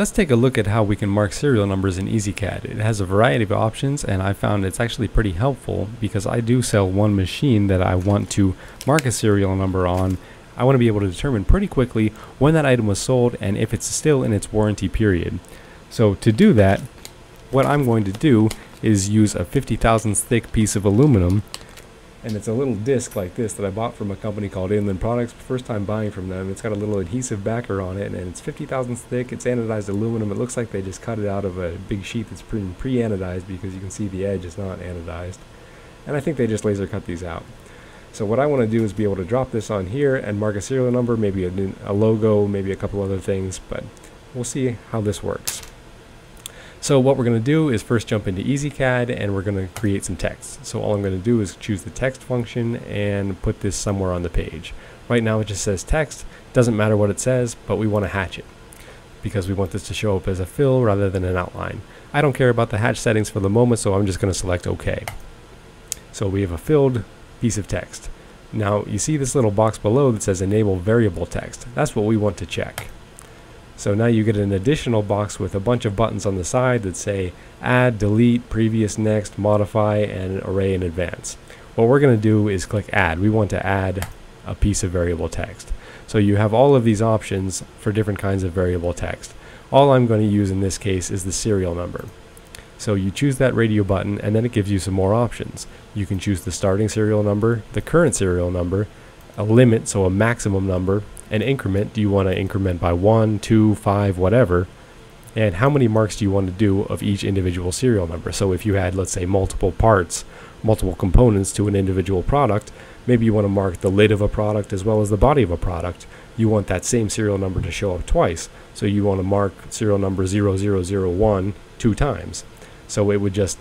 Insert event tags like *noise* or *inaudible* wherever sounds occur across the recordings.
Let's take a look at how we can mark serial numbers in EzCad. It has a variety of options and I found it's actually pretty helpful because I do sell one machine that I want to mark a serial number on. I want to be able to determine pretty quickly when that item was sold and if it's still in its warranty period. So to do that, what I'm going to do is use a 50 thousandths thick piece of aluminum and it's a little disc like this that I bought from a company called Inland Products. First time buying from them. It's got a little adhesive backer on it, and it's 50 thousandths thick. It's anodized aluminum. It looks like they just cut it out of a big sheet that's pre-anodized because you can see the edge is not anodized. And I think they just laser cut these out. So what I want to do is be able to drop this on here and mark a serial number, maybe a, a logo, maybe a couple other things, but we'll see how this works. So what we're going to do is first jump into EzCad and we're going to create some text. So all I'm going to do is choose the text function and put this somewhere on the page. Right now it just says text, doesn't matter what it says, but we want to hatch it because we want this to show up as a fill rather than an outline. I don't care about the hatch settings for the moment, so I'm just going to select OK. So we have a filled piece of text. Now you see this little box below that says enable variable text. That's what we want to check. So now you get an additional box with a bunch of buttons on the side that say add, delete, previous, next, modify, and array in advance. What we're going to do is click add. We want to add a piece of variable text. So you have all of these options for different kinds of variable text. All I'm going to use in this case is the serial number. So you choose that radio button and then it gives you some more options. You can choose the starting serial number, the current serial number, a limit, so a maximum number, an increment. Do you want to increment by one, two, five, whatever? And how many marks do you want to do of each individual serial number? So if you had, let's say, multiple parts, multiple components to an individual product, maybe you want to mark the lid of a product as well as the body of a product. You want that same serial number to show up twice. So you want to mark serial number 0001 two times. So it would just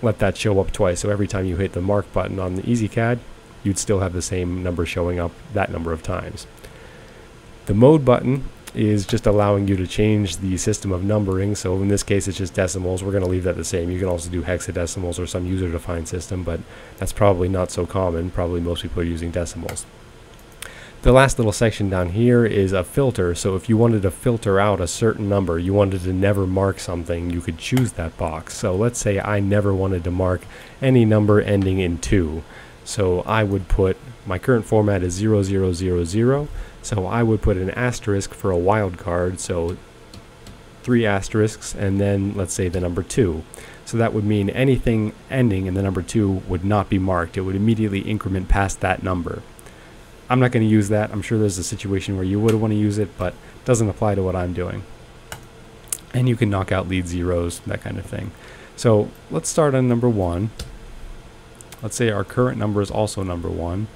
let that show up twice. So every time you hit the mark button on the EzCad, you'd still have the same number showing up that number of times. The mode button is just allowing you to change the system of numbering. So in this case, it's just decimals. We're going to leave that the same. You can also do hexadecimals or some user-defined system, but that's probably not so common. Probably most people are using decimals. The last little section down here is a filter. So if you wanted to filter out a certain number, you wanted to never mark something, you could choose that box. So let's say I never wanted to mark any number ending in 2. So I would put, my current format is 0000, so I would put an asterisk for a wild card, so three asterisks, and then let's say the number 2. So that would mean anything ending in the number 2 would not be marked. It would immediately increment past that number. I'm not going to use that. I'm sure there's a situation where you would want to use it, but it doesn't apply to what I'm doing. And you can knock out lead zeros, that kind of thing. So let's start on number 1. Let's say our current number is also number 1.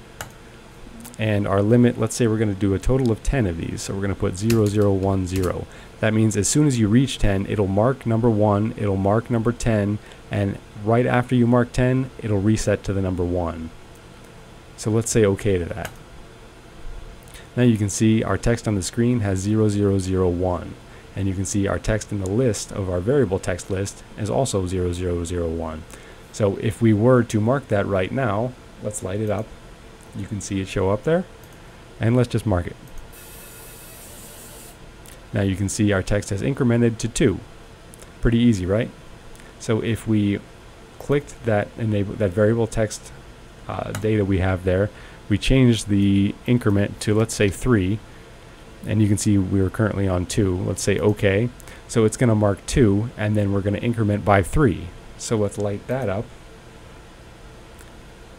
And our limit, let's say we're going to do a total of 10 of these. So we're going to put 0010. That means as soon as you reach 10, it'll mark number 1, it'll mark number 10, and right after you mark 10, it'll reset to the number 1. So let's say OK to that. Now you can see our text on the screen has 0001 and you can see our text in the list of our variable text list is also 0001. So if we were to mark that right now, let's light it up. You can see it show up there. And let's just mark it. Now you can see our text has incremented to 2. Pretty easy, right? So if we clicked that enable that variable text uh, data we have there, we changed the increment to let's say 3 and you can see we are currently on 2. Let's say OK. So it's going to mark 2 and then we're going to increment by 3. So let's light that up.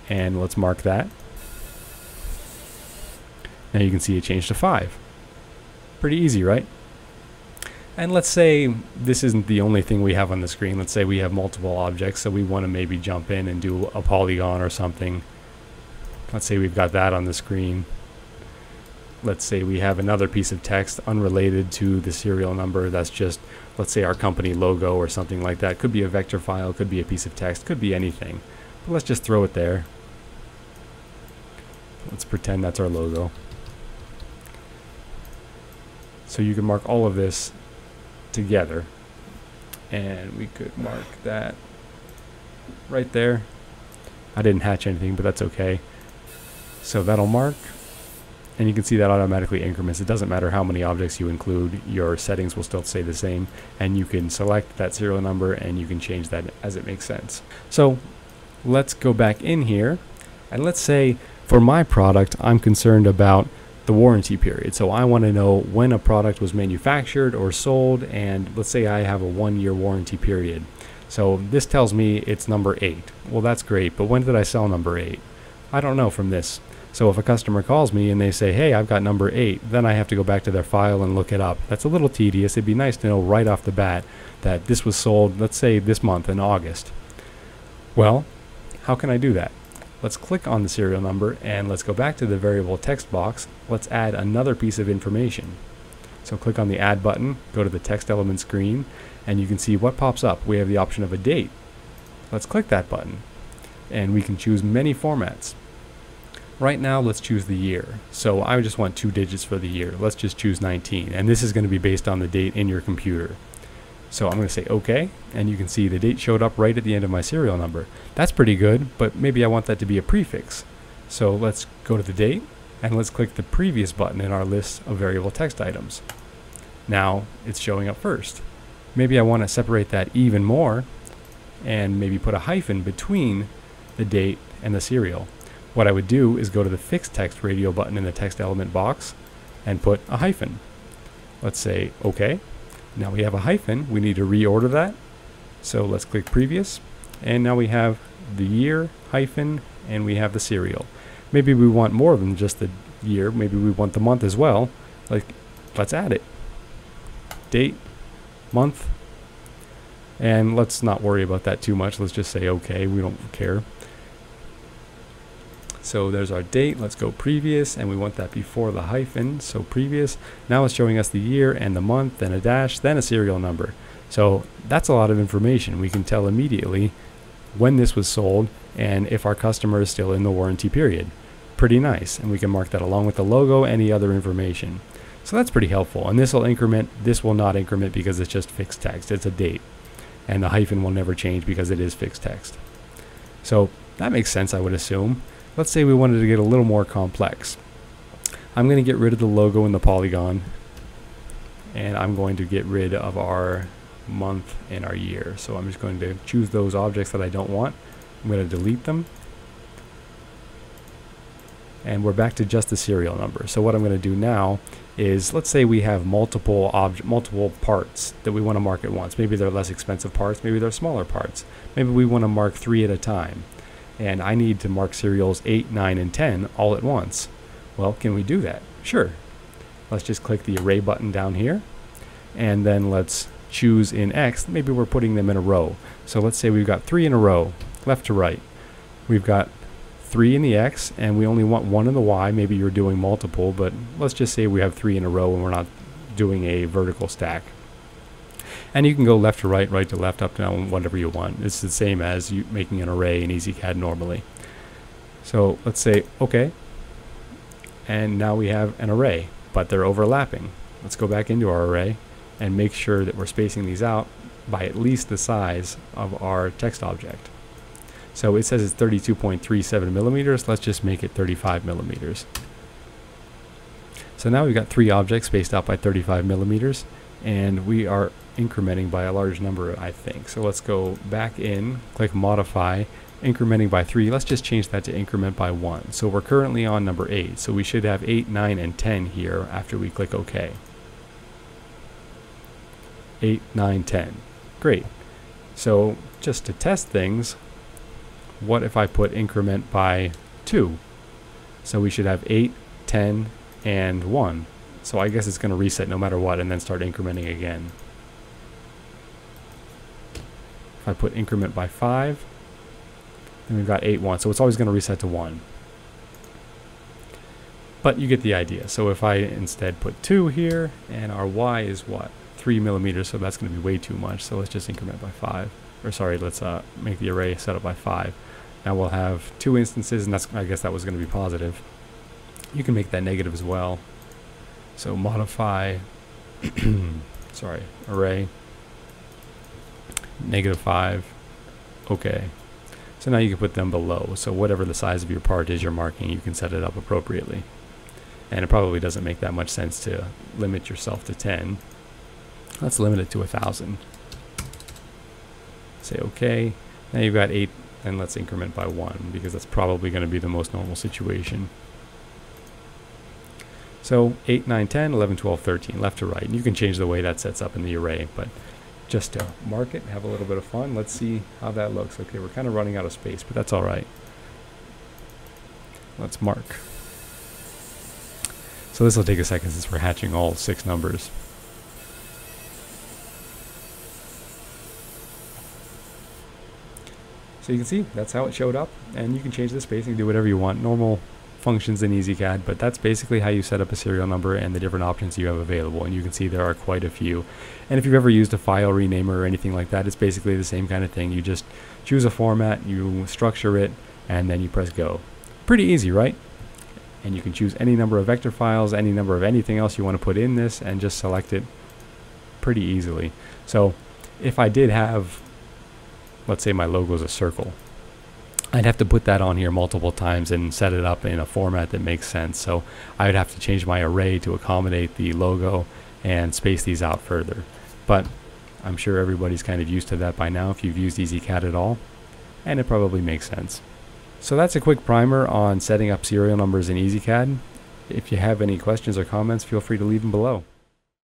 And let's mark that. Now you can see it changed to 5. Pretty easy, right? And let's say this isn't the only thing we have on the screen. Let's say we have multiple objects, so we want to maybe jump in and do a polygon or something. Let's say we've got that on the screen. Let's say we have another piece of text unrelated to the serial number that's just let's say our company logo or something like that. Could be a vector file, could be a piece of text, could be anything. But let's just throw it there. Let's pretend that's our logo. So you can mark all of this together. And we could mark that right there. I didn't hatch anything, but that's okay. So that'll mark. and you can see that automatically increments. It doesn't matter how many objects you include, your settings will still stay the same, and you can select that serial number and you can change that as it makes sense. So let's go back in here, and let's say for my product, I'm concerned about the warranty period. So I want to know when a product was manufactured or sold, and let's say I have a one year warranty period. So this tells me it's number eight. Well, that's great, but when did I sell number eight? I don't know from this. So if a customer calls me and they say, hey, I've got number eight, then I have to go back to their file and look it up. That's a little tedious. It'd be nice to know right off the bat that this was sold, let's say this month in August. Well, how can I do that? Let's click on the serial number and let's go back to the variable text box. Let's add another piece of information. So click on the add button, go to the text element screen, and you can see what pops up. We have the option of a date. Let's click that button and we can choose many formats. Right now, let's choose the year. So I just want two digits for the year. Let's just choose 19. And this is going to be based on the date in your computer. So I'm going to say OK, and you can see the date showed up right at the end of my serial number. That's pretty good, but maybe I want that to be a prefix. So let's go to the date, and let's click the previous button in our list of variable text items. Now it's showing up first. Maybe I want to separate that even more, and maybe put a hyphen between the date and the serial. What I would do is go to the fixed text radio button in the text element box and put a hyphen. Let's say OK. Now we have a hyphen. We need to reorder that. So let's click previous. And now we have the year hyphen and we have the serial. Maybe we want more than just the year. Maybe we want the month as well. Like, let's add it. Date, month, and let's not worry about that too much. Let's just say okay. We don't care. So there's our date. Let's go previous, and we want that before the hyphen. So previous. Now it's showing us the year and the month, then a dash, then a serial number. So that's a lot of information. We can tell immediately when this was sold and if our customer is still in the warranty period. Pretty nice. And we can mark that along with the logo, any other information. So that's pretty helpful. And this will increment, this will not increment because it's just fixed text. It's a date. And the hyphen will never change because it is fixed text. So that makes sense, I would assume. Let's say we wanted to get a little more complex. I'm going to get rid of the logo and the polygon. And I'm going to get rid of our month and our year. So I'm just going to choose those objects that I don't want. I'm going to delete them. And we're back to just the serial number. So what I'm going to do now is let's say we have multiple object multiple parts that we want to mark at once. Maybe they're less expensive parts, maybe they're smaller parts. Maybe we want to mark 3 at a time and I need to mark serials 8, 9, and 10 all at once. Well, can we do that? Sure. Let's just click the array button down here, and then let's choose in X. Maybe we're putting them in a row. So let's say we've got three in a row, left to right. We've got three in the X, and we only want one in the Y. Maybe you're doing multiple, but let's just say we have three in a row and we're not doing a vertical stack. And you can go left to right, right to left, up down, whatever you want. It's the same as you making an array in EzCad normally. So let's say, okay. And now we have an array, but they're overlapping. Let's go back into our array and make sure that we're spacing these out by at least the size of our text object. So it says it's 32.37 millimeters. Let's just make it 35 millimeters. So now we've got three objects spaced out by 35 millimeters, and we are incrementing by a large number, I think. So let's go back in, click modify, incrementing by 3. Let's just change that to increment by 1. So we're currently on number 8. So we should have 8, 9, and 10 here after we click OK. 8, 9, 10. Great. So just to test things, what if I put increment by 2? So we should have 8, 10, and 1. So I guess it's going to reset no matter what and then start incrementing again. If I put increment by 5, then we've got 8, 1. So it's always going to reset to 1. But you get the idea. So if I instead put 2 here, and our y is what? 3 millimeters, so that's going to be way too much. So let's just increment by 5. Or sorry, let's uh, make the array set up by 5. Now we'll have two instances, and that's I guess that was going to be positive. You can make that negative as well. So modify, *clears throat* sorry, array negative 5, okay. So now you can put them below. So whatever the size of your part is you're marking, you can set it up appropriately. and it probably doesn't make that much sense to limit yourself to 10. Let's limit it to a 1,000. Say OK. Now you've got 8, and let's increment by 1, because that's probably going to be the most normal situation. So 8, 9, 10, 11, 12, 13, left to right. And you can change the way that sets up in the array, but just to mark it, have a little bit of fun, let's see how that looks. Okay, we're kind of running out of space, but that's all right. Let's mark. So this will take a second since we're hatching all six numbers. So you can see that's how it showed up and you can change the spacing, do whatever you want. Normal functions in EzCad, but that's basically how you set up a serial number and the different options you have available. And you can see there are quite a few. And if you've ever used a file renamer or anything like that, it's basically the same kind of thing. You just choose a format, you structure it, and then you press go. Pretty easy, right? And you can choose any number of vector files, any number of anything else you want to put in this, and just select it pretty easily. So if I did have, let's say my logo is a circle, I'd have to put that on here multiple times and set it up in a format that makes sense. So I would have to change my array to accommodate the logo and space these out further. But I'm sure everybody's kind of used to that by now if you've used EzCad at all, and it probably makes sense. So that's a quick primer on setting up serial numbers in EzCad. If you have any questions or comments, feel free to leave them below.